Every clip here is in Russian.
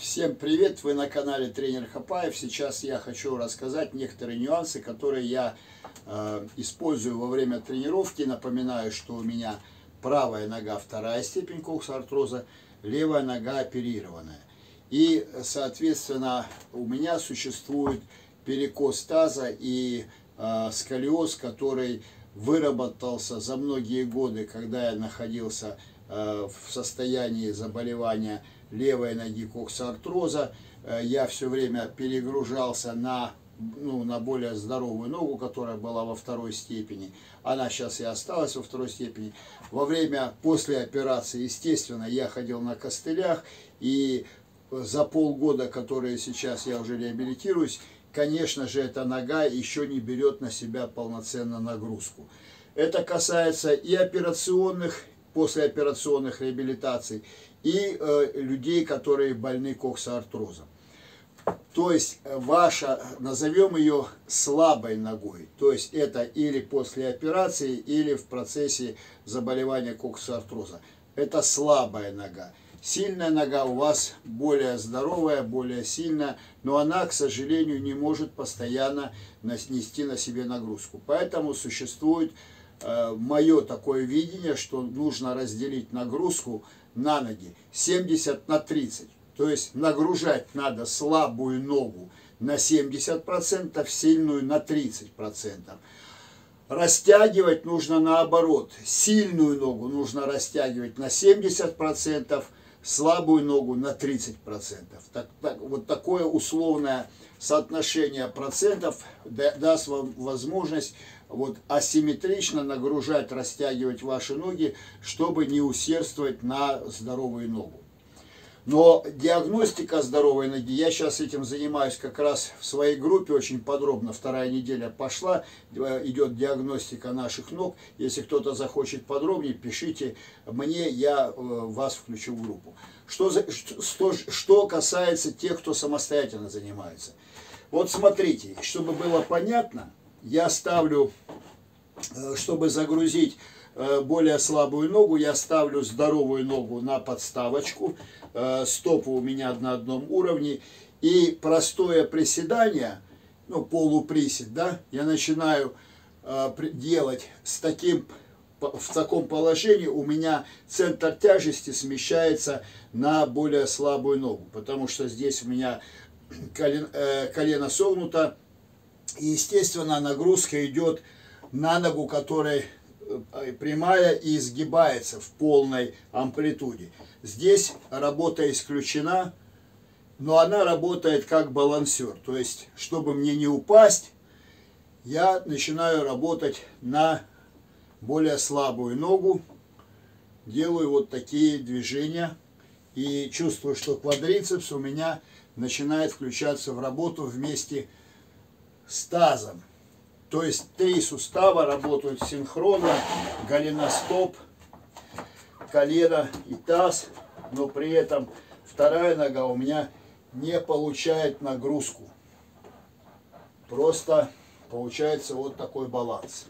Всем привет! Вы на канале Тренер Хапаев. Сейчас я хочу рассказать некоторые нюансы, которые я э, использую во время тренировки. Напоминаю, что у меня правая нога вторая степень коксартроза, левая нога оперированная. И, соответственно, у меня существует перекос таза и э, сколиоз, который выработался за многие годы, когда я находился э, в состоянии заболевания левой ноги коксартроза. Э, я все время перегружался на, ну, на более здоровую ногу, которая была во второй степени. Она сейчас и осталась во второй степени. Во время, после операции, естественно, я ходил на костылях. И за полгода, которые сейчас я уже реабилитируюсь, конечно же, эта нога еще не берет на себя полноценно нагрузку. Это касается и операционных, послеоперационных реабилитаций, и э, людей, которые больны коксоартрозом. То есть э, ваша, назовем ее слабой ногой, то есть это или после операции, или в процессе заболевания коксоартроза. Это слабая нога. Сильная нога у вас более здоровая, более сильная, но она, к сожалению, не может постоянно нести на себе нагрузку. Поэтому существует мое такое видение, что нужно разделить нагрузку на ноги 70 на 30. То есть нагружать надо слабую ногу на 70%, сильную на 30%. Растягивать нужно наоборот. Сильную ногу нужно растягивать на 70%, слабую ногу на 30%. Так, так, вот такое условное соотношение процентов даст вам возможность вот асимметрично нагружать, растягивать ваши ноги, чтобы не усердствовать на здоровую ногу. Но диагностика здоровой ноги, я сейчас этим занимаюсь как раз в своей группе очень подробно, вторая неделя пошла, э, идет диагностика наших ног. Если кто-то захочет подробнее, пишите мне, я э, вас включу в группу. Что, за, что, что касается тех, кто самостоятельно занимается. Вот смотрите, чтобы было понятно, я ставлю, э, чтобы загрузить более слабую ногу, я ставлю здоровую ногу на подставочку, Э, стопы у меня на одном уровне. И простое приседание, ну, полуприсед, да, я начинаю э, делать с таким, в таком положении, у меня центр тяжести смещается на более слабую ногу, потому что здесь у меня колен, э, колено согнуто, и, естественно, нагрузка идет на ногу, которая э, прямая и изгибается в полной амплитуде. Здесь работа исключена, но она работает как балансер. То есть, чтобы мне не упасть, я начинаю работать на более слабую ногу. Делаю вот такие движения. И чувствую, что квадрицепс у меня начинает включаться в работу вместе с тазом. То есть три сустава работают синхронно, голеностоп – колено и таз, но при этом вторая нога у меня не получает нагрузку. Просто получается вот такой баланс.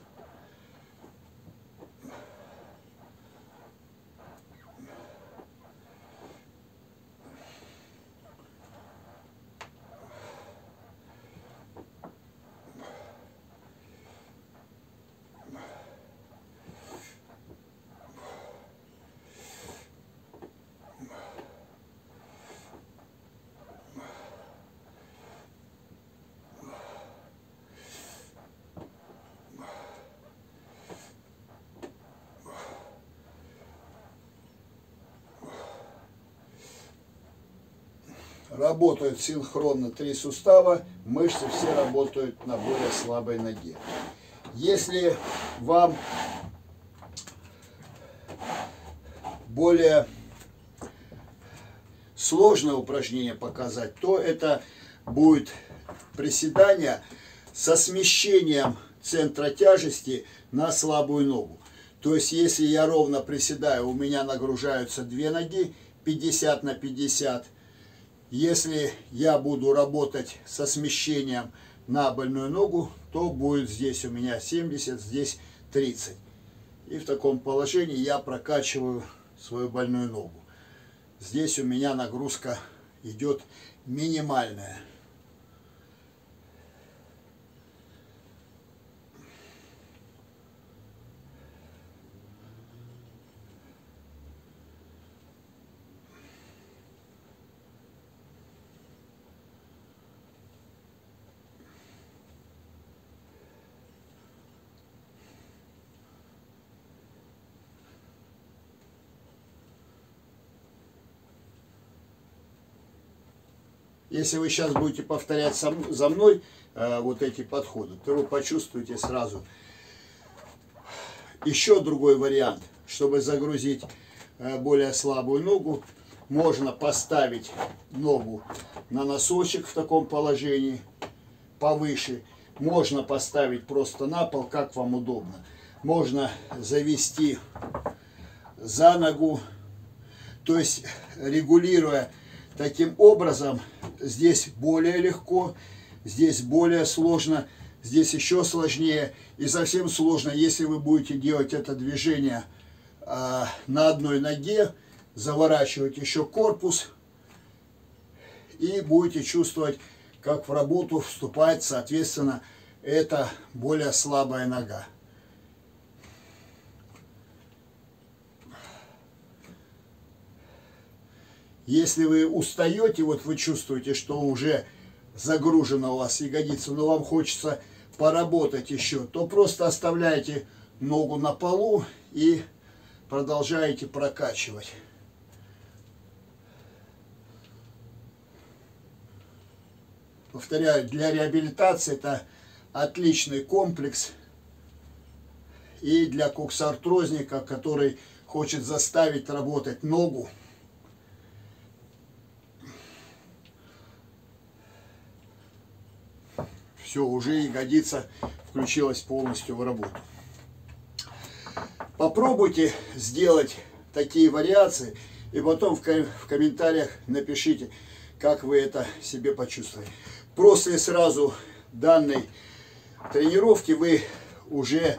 Работают синхронно три сустава, мышцы все работают на более слабой ноге. Если вам более сложное упражнение показать, то это будет приседание со смещением центра тяжести на слабую ногу. То есть, если я ровно приседаю, у меня нагружаются две ноги, 50 на 50, если я буду работать со смещением на больную ногу, то будет здесь у меня 70, здесь 30. И в таком положении я прокачиваю свою больную ногу. Здесь у меня нагрузка идет минимальная. Если вы сейчас будете повторять за мной э, вот эти подходы, то вы почувствуете сразу. Еще другой вариант, чтобы загрузить э, более слабую ногу, можно поставить ногу на носочек в таком положении, повыше. Можно поставить просто на пол, как вам удобно. Можно завести за ногу, то есть регулируя таким образом здесь более легко, здесь более сложно, здесь еще сложнее. И совсем сложно, если вы будете делать это движение э, на одной ноге, заворачивать еще корпус и будете чувствовать, как в работу вступает, соответственно, эта более слабая нога. Если вы устаете, вот вы чувствуете, что уже загружена у вас ягодица, но вам хочется поработать еще, то просто оставляйте ногу на полу и продолжаете прокачивать. Повторяю, для реабилитации это отличный комплекс и для коксартрозника, который хочет заставить работать ногу, все, уже ягодица включилась полностью в работу. Попробуйте сделать такие вариации, и потом в, в комментариях напишите, как вы это себе почувствовали. После сразу данной тренировки вы уже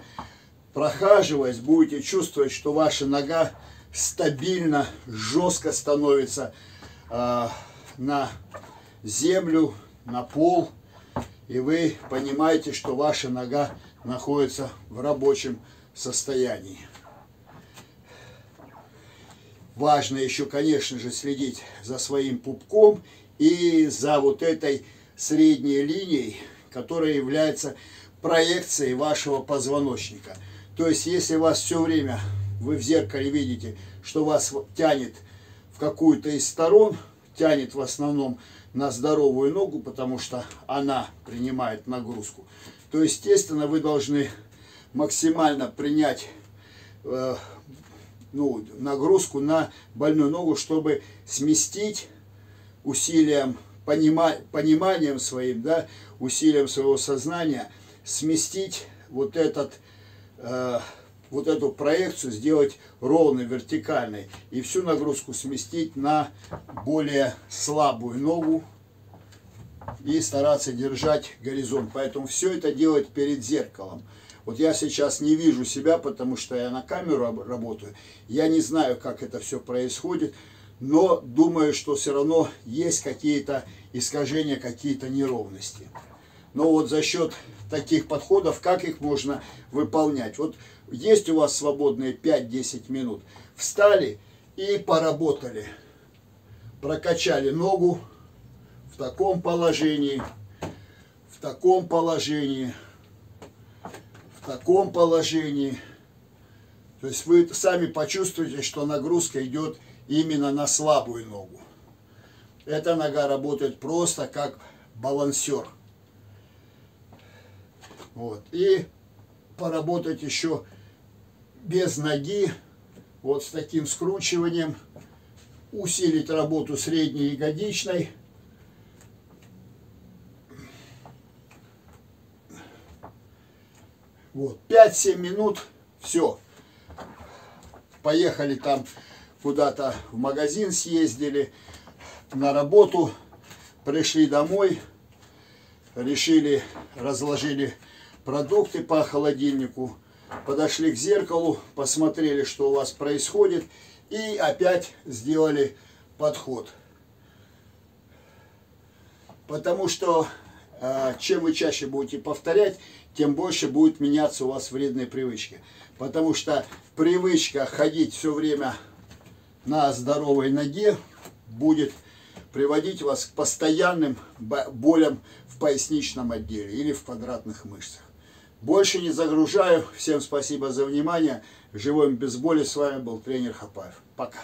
прохаживаясь, будете чувствовать, что ваша нога стабильно, жестко становится э, на землю, на пол и вы понимаете, что ваша нога находится в рабочем состоянии. Важно еще, конечно же, следить за своим пупком и за вот этой средней линией, которая является проекцией вашего позвоночника. То есть, если вас все время вы в зеркале видите, что вас тянет в какую-то из сторон, тянет в основном на здоровую ногу, потому что она принимает нагрузку, то, естественно, вы должны максимально принять э, ну, нагрузку на больную ногу, чтобы сместить усилием, понима, пониманием своим, да, усилием своего сознания, сместить вот этот э, вот эту проекцию сделать ровной, вертикальной. И всю нагрузку сместить на более слабую ногу и стараться держать горизонт. Поэтому все это делать перед зеркалом. Вот я сейчас не вижу себя, потому что я на камеру работаю. Я не знаю, как это все происходит, но думаю, что все равно есть какие-то искажения, какие-то неровности. Но вот за счет таких подходов, как их можно выполнять? Вот есть у вас свободные 5-10 минут. Встали и поработали. Прокачали ногу в таком положении, в таком положении, в таком положении. То есть вы сами почувствуете, что нагрузка идет именно на слабую ногу. Эта нога работает просто как балансер. Вот. И поработать еще без ноги, вот с таким скручиванием, усилить работу средней ягодичной. Вот, 5-7 минут, все. Поехали там куда-то в магазин съездили, на работу, пришли домой, решили, разложили продукты по холодильнику, подошли к зеркалу, посмотрели, что у вас происходит, и опять сделали подход. Потому что э, чем вы чаще будете повторять, тем больше будет меняться у вас вредные привычки. Потому что привычка ходить все время на здоровой ноге будет приводить вас к постоянным болям в поясничном отделе или в квадратных мышцах. Больше не загружаю. Всем спасибо за внимание. Живем без боли. С вами был тренер Хапаев. Пока.